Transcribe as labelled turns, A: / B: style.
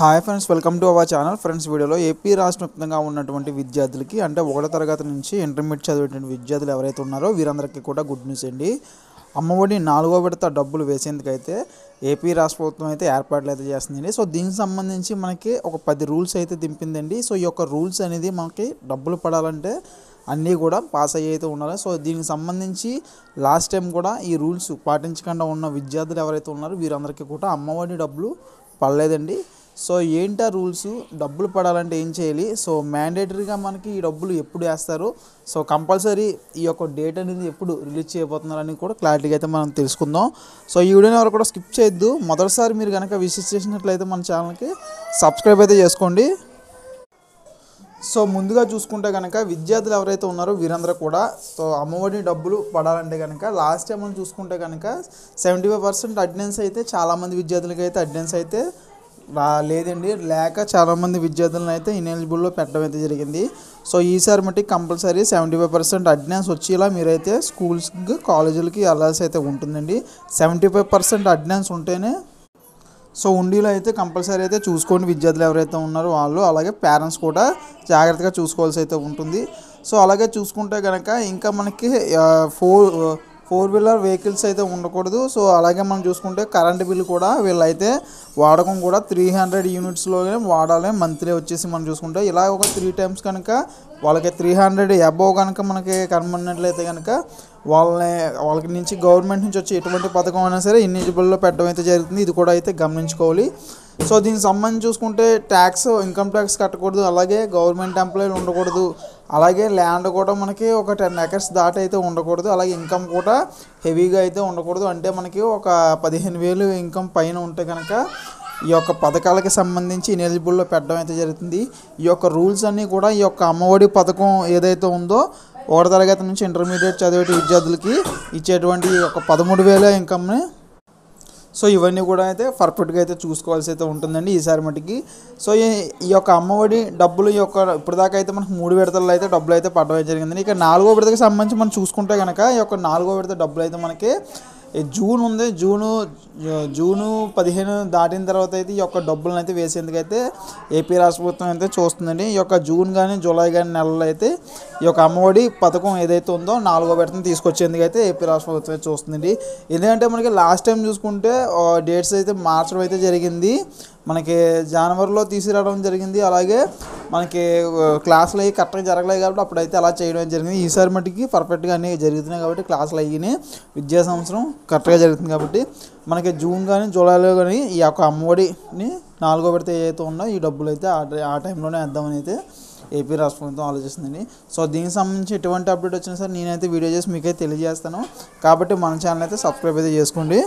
A: Hi friends welcome to our channel. Friends వీడియోలో AP రాష్ట్ర వ్యాప్తంగా ఉన్నటువంటి విద్యార్థులకి అంటే ఒకటో తరగతి నుంచి ఇంటర్మీడియట్ చదివేటువంటి విద్యార్థులు ఎవరైతే ఉన్నారో వీరందరికీ కూడా గుడ్ న్యూస్ అండి. అమ్మఒడి నాలుగో విడత డబ్బులు వేసేందుకైతే ఏపీ రాష్ట్ర ప్రభుత్వం అయితే ఏర్పాట్లు అయితే చేస్తుందండి. సో దీనికి సంబంధించి మనకి ఒక పది రూల్స్ అయితే దింపిందండి. సో ఈ యొక్క రూల్స్ అనేది మనకి డబ్బులు పడాలంటే అన్నీ కూడా పాస్ అయ్యి అయితే ఉండాలి. సో దీనికి సంబంధించి లాస్ట్ టైం కూడా ఈ రూల్స్ పాటించకుండా ఉన్న విద్యార్థులు ఎవరైతే ఉన్నారో వీరందరికీ కూడా అమ్మఒడి డబ్బులు పడలేదండి. సో ఏంటి ఆ రూల్స్? డబ్బులు పడాలంటే ఏం చేయాలి? సో మ్యాండేటరీగా మనకి ఈ డబ్బులు ఎప్పుడు వేస్తారు? సో కంపల్సరీ ఈ యొక్క డేట్ అనేది ఎప్పుడు రిలీజ్ చేయబోతున్నారని కూడా క్లారిటీగా అయితే మనం తెలుసుకుందాం. సో ఈ వీడియోని ఎవరు కూడా స్కిప్ చేయొద్దు. మొదటిసారి మీరు కనుక విజిట్ చేసినట్లయితే మన ఛానల్కి సబ్స్క్రైబ్ అయితే చేసుకోండి. సో ముందుగా చూసుకుంటే కనుక విద్యార్థులు ఎవరైతే ఉన్నారో వీరందరూ కూడా సో అమ్మఒడి డబ్బులు పడాలంటే కనుక లాస్ట్ టైం మనం చూసుకుంటే కనుక సెవెంటీ ఫైవ్ పర్సెంట్ అటెండెన్స్ అయితే చాలామంది విద్యార్థులకి అయితే అటెండెన్స్ అయితే రా లేదండి లేక చాలామంది విద్యార్థులను అయితే ఇనెలిజిబుల్లో పెట్టడం అయితే జరిగింది. సో ఈసారి మట్టి compulsory seventy five percent attendance వచ్చేలా మీరైతే స్కూల్స్కి కాలేజీలకి వెళ్ళాల్సి అయితే ఉంటుందండి. సెవెంటీ ఫైవ్ పర్సెంట్ అటెండెన్స్ ఉంటేనే సో ఉండిలో అయితే కంపల్సరీ అయితే చూసుకోండి విద్యార్థులు ఎవరైతే ఉన్నారో వాళ్ళు. అలాగే పేరెంట్స్ కూడా జాగ్రత్తగా చూసుకోవాల్సి అయితే ఉంటుంది. సో అలాగే చూసుకుంటే కనుక ఇంకా మనకి ఫోర్ ఫోర్ వీలర్ వెహికల్స్ అయితే ఉండకూడదు. సో అలాగే మనం చూసుకుంటే కరెంట్ బిల్ కూడా వీళ్ళైతే వాడకం కూడా త్రీ హండ్రెడ్ యూనిట్స్లోనే వాడాలి. మంత్లీ వచ్చేసి మనం చూసుకుంటే ఇలా ఒక త్రీ టైమ్స్ కనుక వాళ్ళకి త్రీ హండ్రెడ్ అబోవ్ కనుక మనకి కనబడినట్లయితే కనుక వాళ్ళని వాళ్ళకి నుంచి గవర్నమెంట్ నుంచి వచ్చే ఎటువంటి పథకం అయినా సరే ఇన్ఎలిజిబుల్లో పెట్టడం అయితే జరుగుతుంది. ఇది కూడా అయితే గమనించుకోవాలి. సో దీనికి సంబంధించి చూసుకుంటే ట్యాక్స్ ఇన్కమ్ ట్యాక్స్ కట్టకూడదు. అలాగే గవర్నమెంట్ ఎంప్లాయీలు ఉండకూడదు. అలాగే ల్యాండ్ కూడా మనకి ఒక టెన్ ఎకర్స్ దాటి అయితే ఉండకూడదు. అలాగే ఇన్కమ్ కూడా హెవీగా అయితే ఉండకూడదు. అంటే మనకి ఒక పదిహేను వేలు ఇన్కమ్ పైన ఉంటే కనుక ఈ యొక్క పథకాలకి సంబంధించి ఇనెలిజిబుల్లో పెట్టడం అయితే జరుగుతుంది. ఈ యొక్క రూల్స్ అన్నీ కూడా ఈ యొక్క అమ్మఒడి పథకం ఏదైతే ఉందో ఒకటి తరగతి నుంచి ఇంటర్మీడియట్ చదివే విద్యార్థులకి ఇచ్చేటువంటి ఈ యొక్క పదమూడు వేల ఇన్కమ్ని సో ఇవన్నీ కూడా అయితే పర్ఫెక్ట్గా అయితే చూసుకోవాల్సి అయితే ఉంటుందండి ఈసారి మటుకి. సో ఈ ఈ యొక్క అమ్మఒడి డబ్బులు ఈ యొక్క ఇప్పటిదాకా అయితే మనకు మూడు విడతల్లో అయితే డబ్బులు అయితే పడడం జరిగింది ఇక నాలుగో విడతకి సంబంధించి మనం చూసుకుంటే కనుక ఈ యొక్క నాలుగో విడత డబ్బులు అయితే మనకి జూన్ ఉంది. జూను జూను పదిహేను దాటిన తర్వాత అయితే ఈ యొక్క డబ్బులను అయితే వేసేందుకైతే ఏపీ రాష్ట్ర ప్రభుత్వం అయితే చూస్తుందండి. ఈ యొక్క జూన్ కానీ జూలై కానీ నెలలో అయితే ఈ యొక్క అమ్మఒడి పథకం ఏదైతే ఉందో నాలుగో విడతను తీసుకొచ్చేందుకు అయితే ఏపీ రాష్ట్ర ప్రభుత్వం అయితే చూస్తుందండి. ఎందుకంటే మనకి లాస్ట్ టైం చూసుకుంటే డేట్స్ అయితే మార్చడం అయితే జరిగింది. మనకి జనవరిలో తీసుకురావడం జరిగింది. అలాగే మనకి క్లాసులు అవి కరెక్ట్గా జరగలేదు కాబట్టి అప్పుడైతే అలా చేయడం జరిగింది. ఈసారి మటుకి పర్ఫెక్ట్గా అన్నీ జరుగుతున్నాయి కాబట్టి క్లాసులు అయ్యి విద్యా సంవత్సరం కరెక్ట్గా జరుగుతుంది కాబట్టి మనకి జూన్ కానీ జూలైలో కానీ ఈ యొక్క అమ్మఒడిని నాలుగో విడత ఏదైతే ఉందో ఈ డబ్బులు అయితే ఆ ఆ టైంలోనే వేద్దామని అయితే ఏపీ రాష్ట్ర ప్రభుత్వం ఆలోచిస్తుందండి. సో దీనికి సంబంధించి ఎటువంటి అప్డేట్ వచ్చినా సరే నేనైతే వీడియో చేసి మీకైతే తెలియజేస్తాను. కాబట్టి మన ఛానల్ అయితే సబ్స్క్రైబ్ అయితే చేసుకోండి.